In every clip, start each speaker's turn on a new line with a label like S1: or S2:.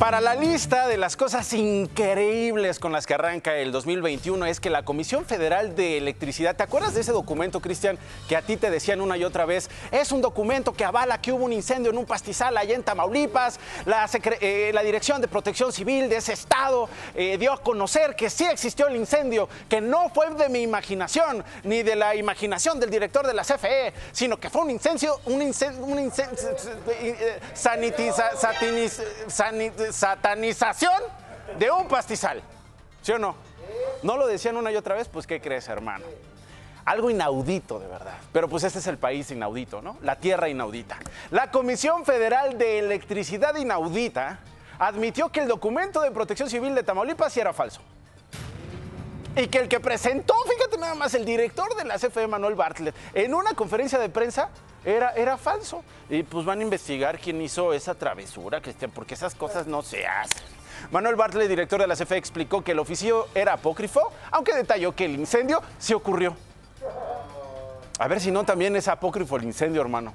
S1: Para la lista de las cosas increíbles con las que arranca el 2021 es que la Comisión Federal de Electricidad, ¿te acuerdas de ese documento, Cristian, que a ti te decían una y otra vez? Es un documento que avala que hubo un incendio en un pastizal allá en Tamaulipas. La, eh, Dirección de Protección Civil de ese estado eh, dio a conocer que sí existió el incendio, que no fue de mi imaginación ni de la imaginación del director de la CFE, sino que fue un incendio, un incendio, un incendio, eh, sanitiza, satiniz, satanización de un pastizal. ¿Sí o no? ¿No lo decían una y otra vez? Pues ¿qué crees, hermano? Algo inaudito, de verdad. Pero pues este es el país inaudito, ¿no? La tierra inaudita. La Comisión Federal de Electricidad Inaudita admitió que el documento de protección civil de Tamaulipas sí era falso. Y que el que presentó, fíjate nada más, el director de la CFE, Manuel Bartlett, en una conferencia de prensa, era, era falso. Y pues van a investigar quién hizo esa travesura, Cristian, porque esas cosas no se hacen. Manuel Bartlett, director de la CFE, explicó que el oficio era apócrifo, aunque detalló que el incendio sí ocurrió. A ver si no también es apócrifo el incendio, hermano.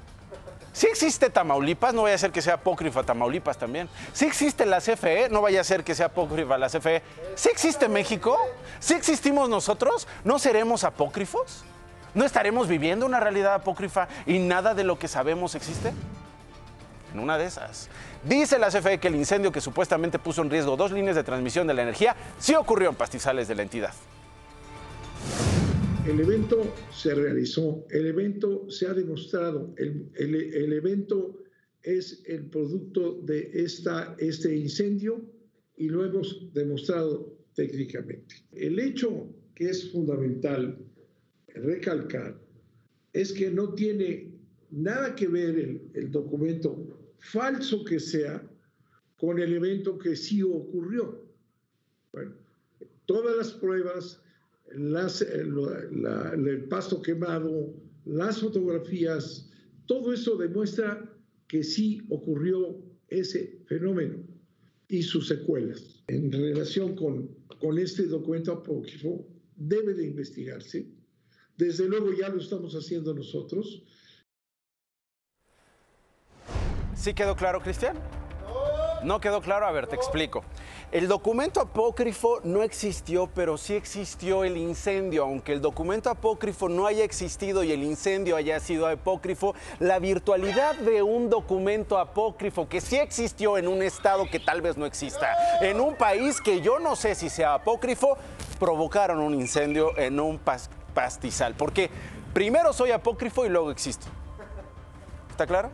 S1: Si existe Tamaulipas, no vaya a ser que sea apócrifa Tamaulipas también. Si existe la CFE, no vaya a ser que sea apócrifa la CFE. Si existe México, si existimos nosotros, ¿no seremos apócrifos? ¿No estaremos viviendo una realidad apócrifa y nada de lo que sabemos existe? En una de esas. Dice la CFE que el incendio que supuestamente puso en riesgo dos líneas de transmisión de la energía sí ocurrió en pastizales de la entidad.
S2: El evento se realizó, el evento se ha demostrado, el, evento es el producto de esta, este incendio y lo hemos demostrado técnicamente. El hecho que es fundamental recalcar es que no tiene nada que ver el, el documento, falso que sea, con el evento que sí ocurrió. Bueno, todas las pruebas las, eh, el pasto quemado, las fotografías, todo eso demuestra que sí ocurrió ese fenómeno y sus secuelas. En relación con, con este documento apócrifo, debe de investigarse. Desde luego ya lo estamos haciendo nosotros.
S1: ¿Sí quedó claro, Cristian? No quedó claro, a ver, te explico. El documento apócrifo no existió, pero sí existió el incendio. Aunque el documento apócrifo no haya existido y el incendio haya sido apócrifo, la virtualidad de un documento apócrifo que sí existió en un estado que tal vez no exista, en un país que yo no sé si sea apócrifo, provocaron un incendio en un pastizal. Porque primero soy apócrifo y luego existo. ¿Está claro?